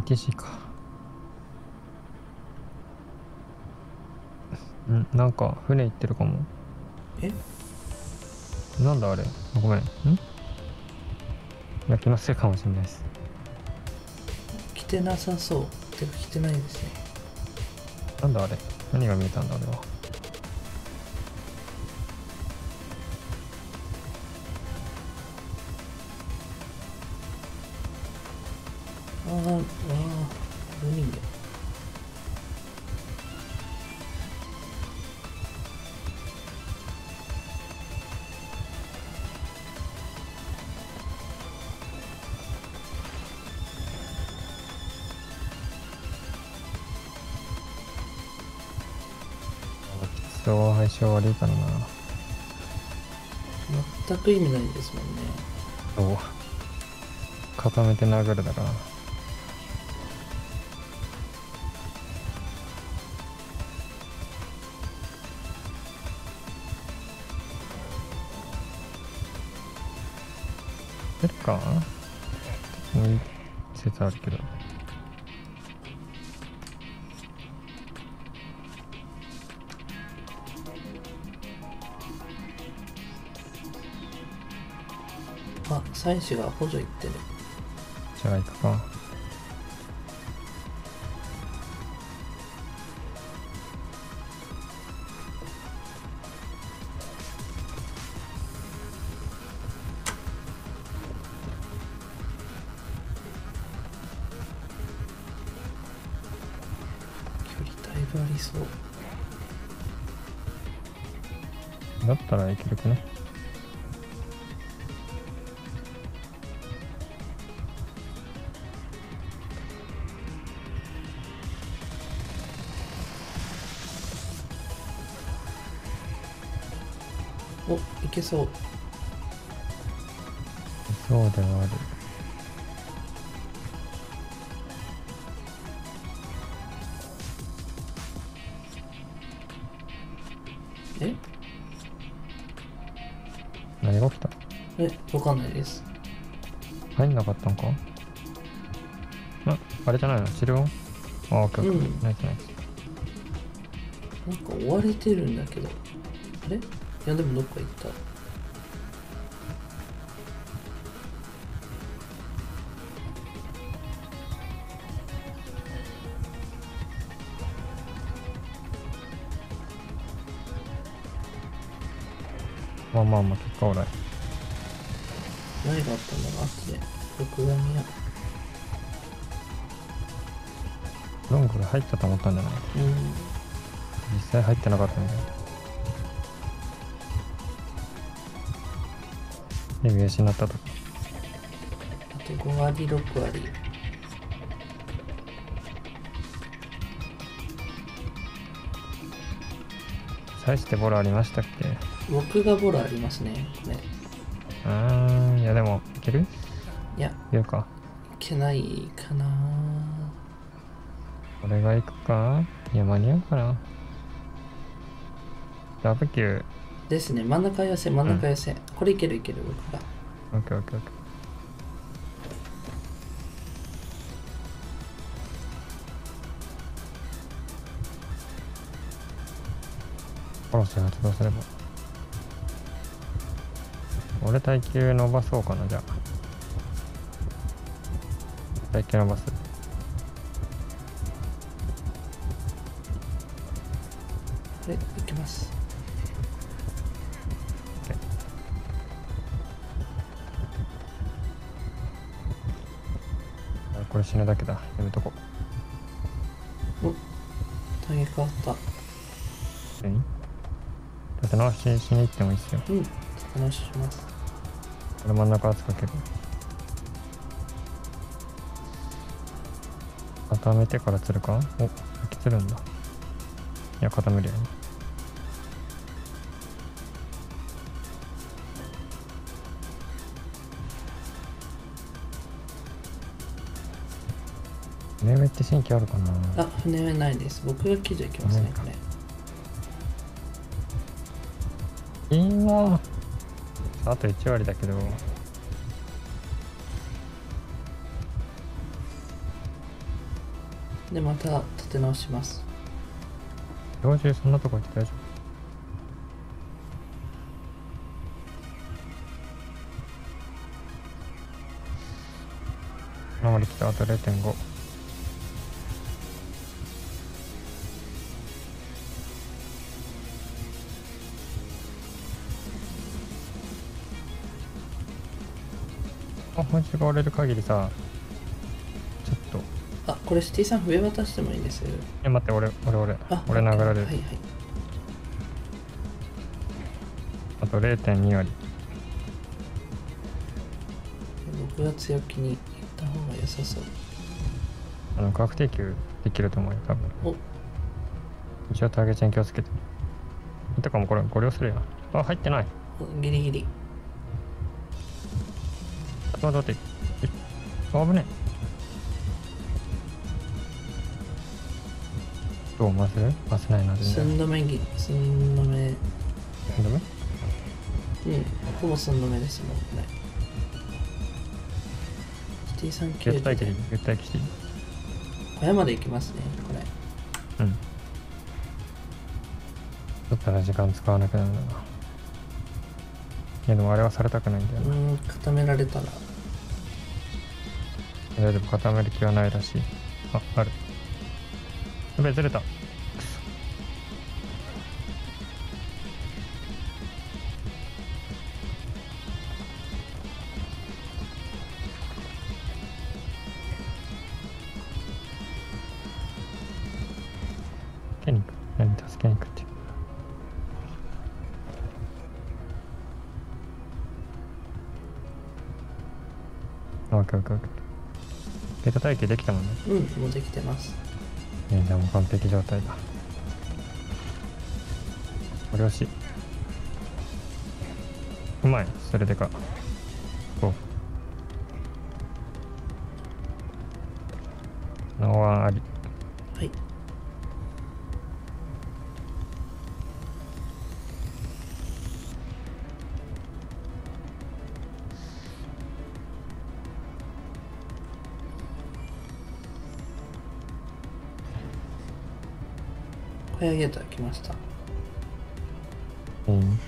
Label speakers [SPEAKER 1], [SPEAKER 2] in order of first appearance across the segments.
[SPEAKER 1] PTC か。うん？なんか船行ってるかも。
[SPEAKER 2] え？
[SPEAKER 1] なんだあれ？ごめん。ん？い気のせいかもしれないです。
[SPEAKER 2] 来てなさそう。てか来てないですね。
[SPEAKER 1] なんだあれ？何が見えたんだあれは。
[SPEAKER 2] ああ海で。
[SPEAKER 1] と相性悪いかな。
[SPEAKER 2] 全く意味ないですもんね。
[SPEAKER 1] そう。固めて殴るだからか。もう説あるけど。
[SPEAKER 2] あ、サイが補助行ってる。
[SPEAKER 1] じゃあ行くか。
[SPEAKER 2] ぶありそう。
[SPEAKER 1] だったらいけるかな。
[SPEAKER 2] おいけそう。
[SPEAKER 1] そうではある。
[SPEAKER 2] わかんないです。
[SPEAKER 1] 入んなかったのか？ああれじゃないの？治療あオッケー、
[SPEAKER 2] うん、
[SPEAKER 1] ナイスナイス。
[SPEAKER 2] なんか追われてるんだけど。あれ？いやでもどっか行った。
[SPEAKER 1] まあまあまあ結果オーライ。
[SPEAKER 2] 何があったんだろう？後で。録画見や
[SPEAKER 1] う。多分これ入ったと思ったんじゃない？う
[SPEAKER 2] ん。
[SPEAKER 1] 実際入ってなかったんだい。で見失ったと
[SPEAKER 2] あと5割6割。
[SPEAKER 1] 大してボロありましたっけ？
[SPEAKER 2] 僕がボロありますね。これ。
[SPEAKER 1] ああやでもいける？
[SPEAKER 2] いや。
[SPEAKER 1] いけか。
[SPEAKER 2] いけないかな。
[SPEAKER 1] 俺が行くか？いや間に合うかな。バーベキュー。
[SPEAKER 2] ですね。真ん中寄せ真ん中寄せ、うん、これいけるいける僕が。
[SPEAKER 1] オッケーオッケーオッケー。な気がすれば？俺耐久伸ばそうかなじゃあ。耐久伸ばす。
[SPEAKER 2] でいきます。
[SPEAKER 1] これ死ぬだけだ。やめとこ。
[SPEAKER 2] うお耐イヤわった。
[SPEAKER 1] 何？立て直しにしに行ってもいいっすよ。
[SPEAKER 2] うん立て直しします。
[SPEAKER 1] それ真ん中圧かける固めてから釣るか？お先釣るんだ。いや固めるよね。船上って新規あるかな？
[SPEAKER 2] あ船上ないです。僕が記事いきますねこれ
[SPEAKER 1] いいなあと1割だけど。
[SPEAKER 2] でまた立て直します。
[SPEAKER 1] 幼獣そんなとこ行って大丈夫？守りきたあと0.5あ本州が折れる限りさちょっと。
[SPEAKER 2] あこれシティさん上渡してもいいです
[SPEAKER 1] え待って俺俺俺。
[SPEAKER 2] あ
[SPEAKER 1] 俺流れる、
[SPEAKER 2] はいはい。
[SPEAKER 1] あと0.2割。
[SPEAKER 2] 僕が強気に行った方が良さそう。
[SPEAKER 1] あの確定球できると思うよ多分。
[SPEAKER 2] お。
[SPEAKER 1] 一応ターゲチェン気をつけて。てかもうこれご了するよ。あ入ってない。
[SPEAKER 2] おギリギリ
[SPEAKER 1] ちょっと待って待って危ねえ。どう回せる回せないな全然。
[SPEAKER 2] 寸止めぎ寸止め。
[SPEAKER 1] ダメ
[SPEAKER 2] うんほぼ寸止めですもんねシティさん
[SPEAKER 1] 絶対切り絶対切り
[SPEAKER 2] 小屋まで行きますねこれ。
[SPEAKER 1] うん。だったら時間使わなくなるないやでもあれはされたくないんだよ
[SPEAKER 2] うん固められたら。
[SPEAKER 1] 大丈夫固める気はないらしい。あある。やべえずれた。くそ。助けに行く何助けに行くってケーオッケーオッケー。ゲート待機できたもんね。
[SPEAKER 2] うんもうできてます。
[SPEAKER 1] いやじゃあもう完璧状態だ。これ惜しいうまい。それでか。おノーワンあり
[SPEAKER 2] 小屋ゲートが来ました。
[SPEAKER 1] うん。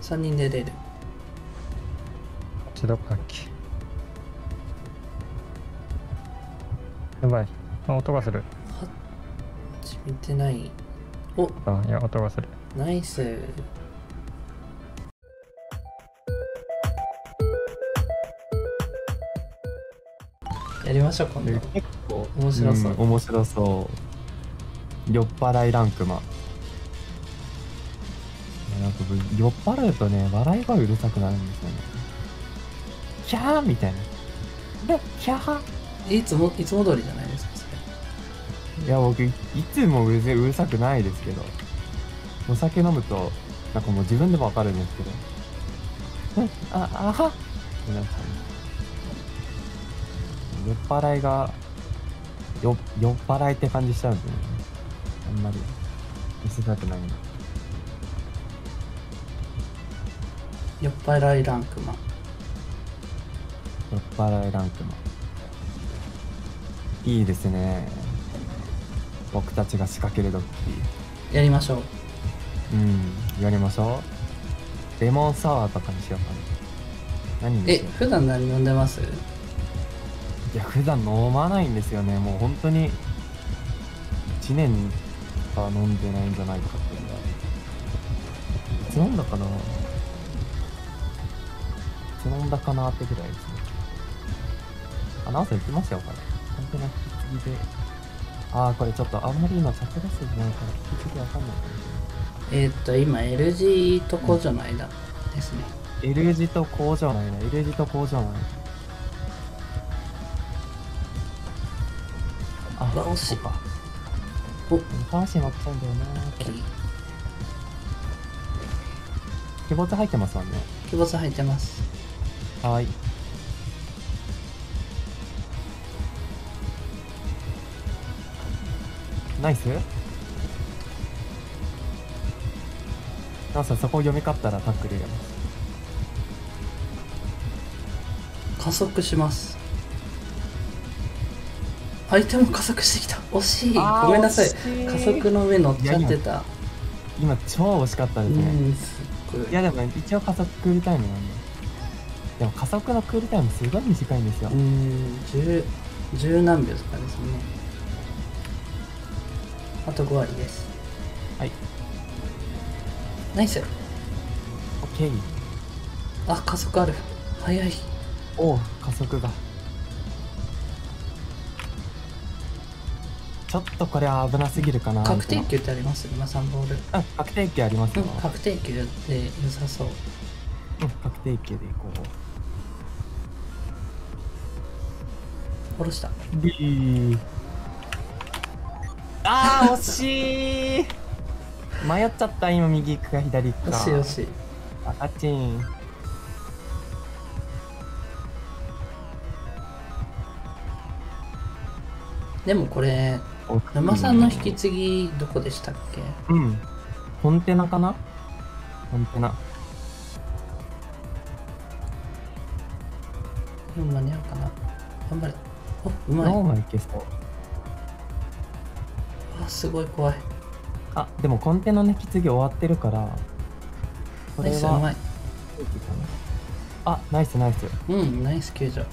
[SPEAKER 2] 3人で出る。
[SPEAKER 1] 一度かっきやばい。あ音がする。
[SPEAKER 2] はち見てない。お。
[SPEAKER 1] あいや音がする。
[SPEAKER 2] ナイス。やりましょう今度。
[SPEAKER 3] 結構。
[SPEAKER 2] 面白そうん
[SPEAKER 3] 面白そう酔っ払いランクマなんか僕酔っ払うとね笑いがうるさくなるんですよね。キャーみたいな。でキャー。
[SPEAKER 2] いつもいつも通りじゃないですかそ
[SPEAKER 3] いや僕いいつもうるうるさくないですけど。お酒飲むとなんかもう自分でもわかるんですけど。うんああはっ。てなっちゃう酔っ払いがよ酔っ払いって感じしちゃうんですよねあんまり見せたくないんで
[SPEAKER 2] れ酔っ払いランクマン。
[SPEAKER 3] 酔っ払いランクもいいですね。僕たちが仕掛けるドッキ
[SPEAKER 2] やりましょう。
[SPEAKER 3] リうんやりましょう。レモンサワーとかにしようかな。何に
[SPEAKER 2] え普段何飲んでます？
[SPEAKER 3] いや普段飲まないんですよね。もう本当に1年か飲んでないんじゃないかっていうぐらい飲んだかな飲んだかなってぐらいですね。アナウンサー行きましょうかね本当に引き継ぎで。ああこれちょっとあんまり今着脱数じゃないから引き継ぎわかんない。
[SPEAKER 2] えーっと今 L 字と工場の間ですね、
[SPEAKER 3] れない L 字と工場内ね。L 字と工場内あ
[SPEAKER 2] うわ惜しい。
[SPEAKER 3] そうか
[SPEAKER 2] お
[SPEAKER 3] 話乗っちゃうんだよなこれ。鬼没入ってますもんね。
[SPEAKER 2] 鬼没入ってます。
[SPEAKER 3] はーい。ナイス？ナさんそこを読み勝ったらタックル入れます
[SPEAKER 2] 加速しますアイテム加速してきた。惜しい。ごめんなさい。加速の上乗っちゃってた。
[SPEAKER 3] 今超惜しかった
[SPEAKER 2] う
[SPEAKER 3] ですね、
[SPEAKER 2] んすっごい。
[SPEAKER 3] いやでも一応加速クールタイムなんで。でも加速のクールタイムすごい短いんですよ、
[SPEAKER 2] うん十十何秒とかですね。あと5割です。
[SPEAKER 3] はい。
[SPEAKER 2] ナイス。
[SPEAKER 3] オッケー。
[SPEAKER 2] あ加速ある。早い。
[SPEAKER 3] おお加速がちょっとこれは危なすぎるかな。
[SPEAKER 2] 確定球ってあります？今3ボール。
[SPEAKER 3] うん確定球ありますよ、
[SPEAKER 2] うん確定球で良さそう。
[SPEAKER 3] うん確定球でいこ
[SPEAKER 2] 下ろした。
[SPEAKER 3] うビー。あー惜しい。迷っちゃった今右行くか左行くか。
[SPEAKER 2] よしよし
[SPEAKER 3] 赤チン
[SPEAKER 2] でもこれ沼さんの引き継ぎどこでしたっけ？
[SPEAKER 3] うん。コンテナかな？コンテナ。
[SPEAKER 2] うん間に合うかな？頑張れ。おうまい。
[SPEAKER 3] ノーマいけそう。
[SPEAKER 2] あすごい怖い。
[SPEAKER 3] あでもコンテナの引き継ぎ終わってるからこ
[SPEAKER 2] ナ
[SPEAKER 3] れは
[SPEAKER 2] イスうまい。
[SPEAKER 3] あナイスナイス。
[SPEAKER 2] うんナイス救助。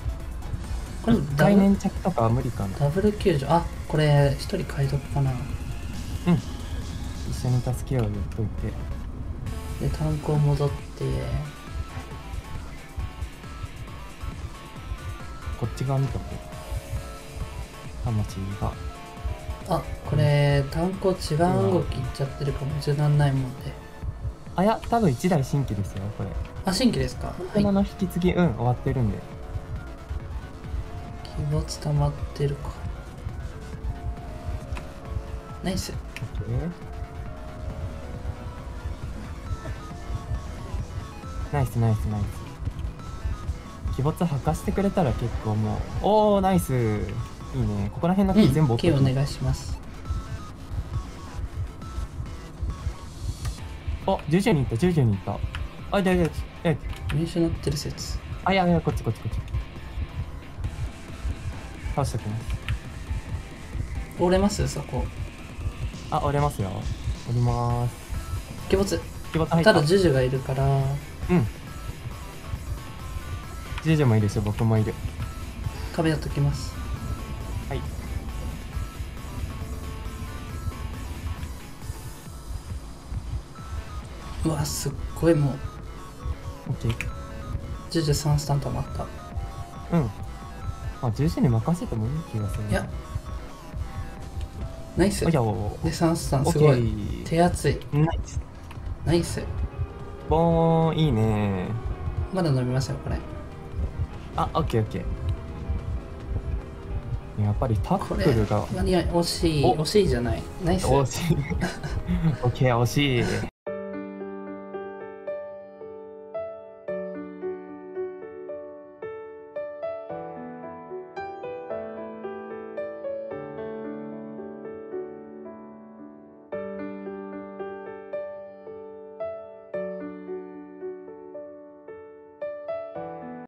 [SPEAKER 2] これ
[SPEAKER 3] 一
[SPEAKER 2] ダブ
[SPEAKER 3] 回粘着とかは無理かな。
[SPEAKER 2] ダブル救助。あこれ一人解読かな。
[SPEAKER 3] 一緒に助けを言っといて。
[SPEAKER 2] で炭鉱戻って。
[SPEAKER 3] こっち側見とく。魂が。
[SPEAKER 2] あこれ炭鉱違う動きいっちゃってるかも。柔軟ないもんで。
[SPEAKER 3] あいや多分1台新規ですよこれ。
[SPEAKER 2] あ新規ですか？はい。
[SPEAKER 3] コンテナの引き継ぎうん終わってるんで。
[SPEAKER 2] 気没溜まってるかナイス。
[SPEAKER 3] OK ナイスナイスナイス。鬼没吐かしてくれたら結構もうおおナイス。いいね。ここら辺の木全部
[SPEAKER 2] うん、お願いします。
[SPEAKER 3] あ徐々に行った徐々に行った。あいやいやいや
[SPEAKER 2] 名刺乗ってる説。
[SPEAKER 3] あいやいやこっちこっちこっち。倒しておきます。
[SPEAKER 2] 折れます？そこ
[SPEAKER 3] あ折れますよ。折ります。
[SPEAKER 2] 気没
[SPEAKER 3] 鬼没入った。
[SPEAKER 2] ただジュジュがいるから。
[SPEAKER 3] うん。ジェジェもいるし僕もいる。
[SPEAKER 2] 壁やっときます。
[SPEAKER 3] はい。う
[SPEAKER 2] わすっごいもう。
[SPEAKER 3] OK
[SPEAKER 2] ジュジュ3スタン溜まった。
[SPEAKER 3] うん。あジェジェに任せてもいい気がするな。い
[SPEAKER 2] やナイス。で
[SPEAKER 3] あいや
[SPEAKER 2] 3スタン
[SPEAKER 3] オッケ
[SPEAKER 2] すごい。
[SPEAKER 3] ー
[SPEAKER 2] 手厚い。
[SPEAKER 3] ナイス。
[SPEAKER 2] ナイス。
[SPEAKER 3] ボーンいいね。
[SPEAKER 2] まだ伸びますよこれ。
[SPEAKER 3] あオッケーオッケー。やっぱりタックルが。
[SPEAKER 2] い惜しい。
[SPEAKER 3] お。
[SPEAKER 2] 惜しいじゃない。ナイス。
[SPEAKER 3] 惜しい。オッケー惜しい